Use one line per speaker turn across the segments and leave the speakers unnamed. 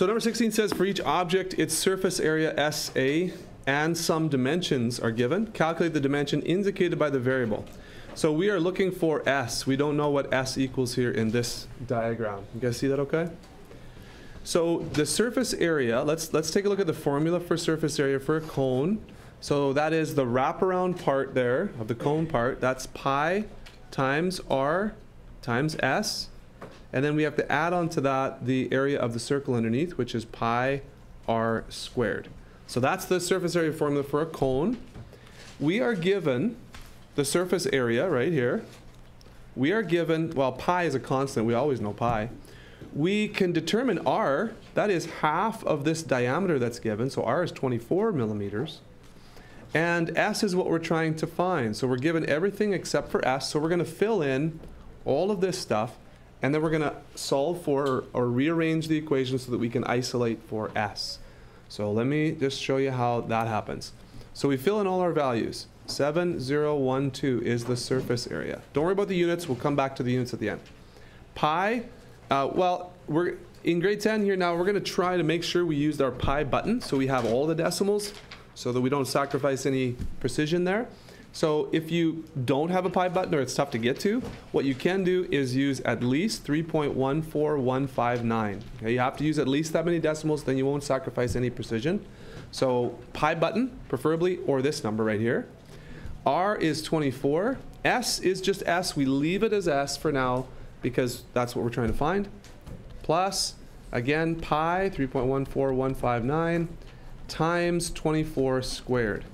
So number 16 says for each object, its surface area SA and some dimensions are given. Calculate the dimension indicated by the variable. So we are looking for S. We don't know what S equals here in this diagram. You guys see that okay? So the surface area, let's, let's take a look at the formula for surface area for a cone. So that is the wraparound part there of the cone part. That's pi times r times s. And then we have to add on to that the area of the circle underneath, which is pi r squared. So that's the surface area formula for a cone. We are given the surface area right here. We are given, well, pi is a constant. We always know pi. We can determine r, that is half of this diameter that's given. So r is 24 millimeters. And s is what we're trying to find. So we're given everything except for s. So we're going to fill in all of this stuff. And then we're going to solve for or, rearrange the equation so that we can isolate for s. So let me just show you how that happens. So we fill in all our values. 7012 is the surface area. Don't worry about the units. We'll come back to the units at the end. Pi, uh, well, we're in grade 10 here now, we're going to try to make sure we used our pi button so we have all the decimals so that we don't sacrifice any precision there. So if you don't have a pi button or it's tough to get to, what you can do is use at least 3.14159. Okay, you have to use at least that many decimals, then you won't sacrifice any precision. So pi button, preferably, or this number right here. R is 24. S is just S. We leave it as S for now because that's what we're trying to find. Plus, again, pi, 3.14159 times 24 squared.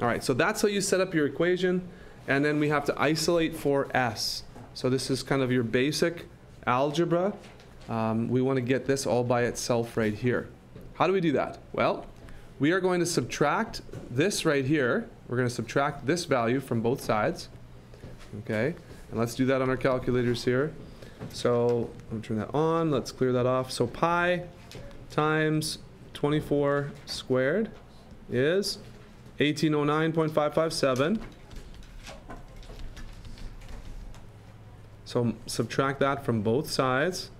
All right, so that's how you set up your equation. And then we have to isolate for S. So this is kind of your basic algebra. Um, we want to get this all by itself right here. How do we do that? Well, we are going to subtract this right here. We're going to subtract this value from both sides. Okay, and let's do that on our calculators here. So I'm turn that on. Let's clear that off. So pi times 24 squared is 1809.557. So subtract that from both sides.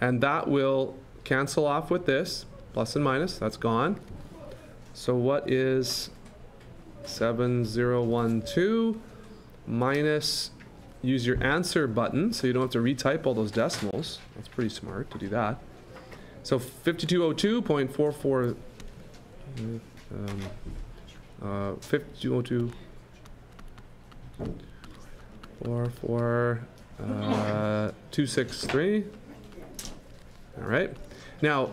And that will cancel off with this, plus and minus, that's gone. So what is 7012 minus, use your answer button so you don't have to retype all those decimals. That's pretty smart to do that. So 5202.44, um, uh, 5202, 44, uh, 263. All right. Now,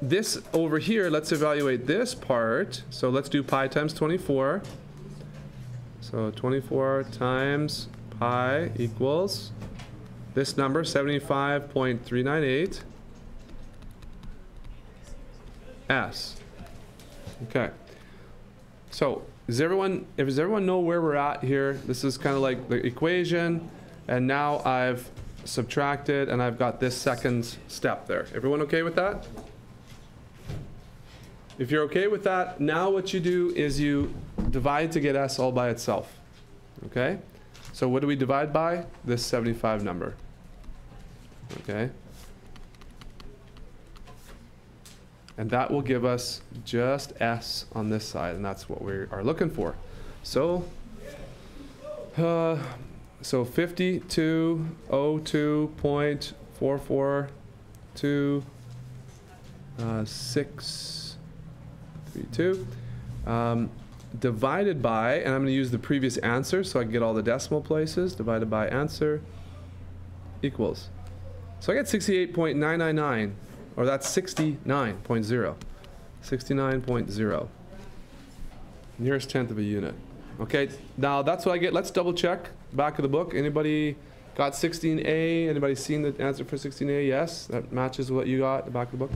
this over here, let's evaluate this part. So let's do pi times 24. So 24 times pi equals this number, 75.398. S. Okay. So, does everyone, does everyone know where we're at here? This is kind of like the equation, and now I've subtracted, and I've got this second step there. Everyone okay with that? If you're okay with that, now what you do is you divide to get S all by itself. Okay? So what do we divide by? This 75 number. Okay? And that will give us just S on this side, and that's what we are looking for. So, uh, so 5202.442 uh, 632 um, divided by, and I'm going to use the previous answer so I can get all the decimal places, divided by answer equals. So I get 68.999 or that's 69.0. 69.0. Nearest tenth of a unit. Okay, now that's what I get. Let's double check back of the book. Anybody got 16A? Anybody seen the answer for 16A? Yes, that matches what you got the back of the book.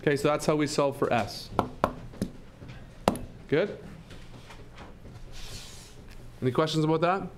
Okay, so that's how we solve for S. Good? Any questions about that?